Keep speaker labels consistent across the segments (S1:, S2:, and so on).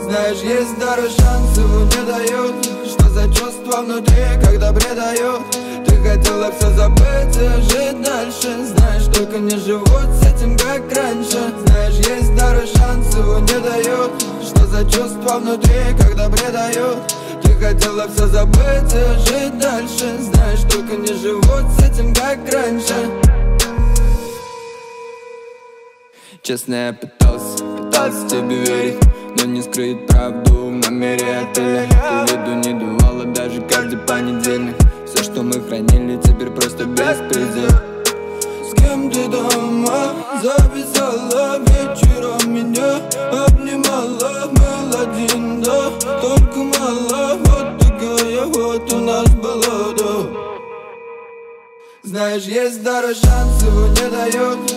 S1: Знаешь, есть второй шанс, его не дают Что за чувство внутри, когда предают Ты хотела все забыть и жить дальше. Знаешь, только не живут с этим, как раньше. Знаешь, есть второй шанс, его не дают Что за чувство внутри, когда предают Ты хотела все забыть и жить дальше. Знаешь, только не живут с этим, как раньше. Честно, я пытался, пытался тебе верить Но не скрыть правду в номере отеля. Ты виду не давала даже каждый понедельник. Все, что мы хранили, теперь просто беспредел. С кем ты дома? Записала вечером меня. Обнимала, был один, да, только мало. Вот такая вот у нас была, да. Знаешь, есть второй шанс, его не дают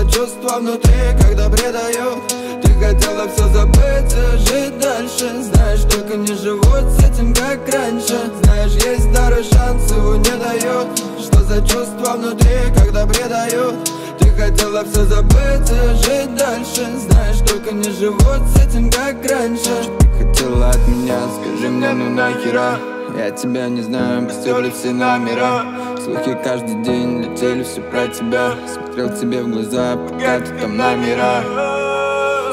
S1: За чувство внутри, когда предают Ты хотела все забыть и жить дальше. Знаешь, только не живут с этим, как раньше. Знаешь, есть второй шанс, его не дают Что за чувство внутри, когда предают Ты хотела все забыть и жить дальше. Знаешь, только не живут с этим, как раньше. Ты хотела от меня, скажи мне, ну нахера? Я тебя не знаю, мы стерли все номера Слухи каждый день летели все про тебя. Смотрел тебе в глаза, пока ты там номера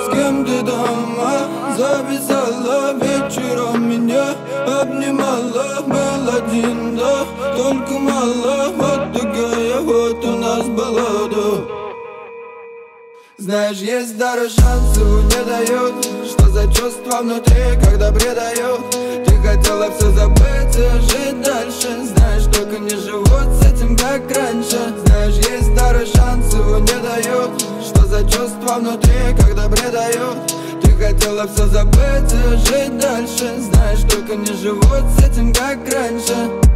S1: С кем ты дома? Записала вечером меня. Обнимала, был один, да, только мало. Вот такая вот у нас была, да знаешь, есть второй шанс, его не дают. Что за чувство внутри, когда предают Ты хотела все забыть и жить как раньше Знаешь, есть второй шанс, его не дают. Что за чувство внутри, когда предают Ты хотела все забыть и жить дальше. Знаешь, только не живут с этим, как раньше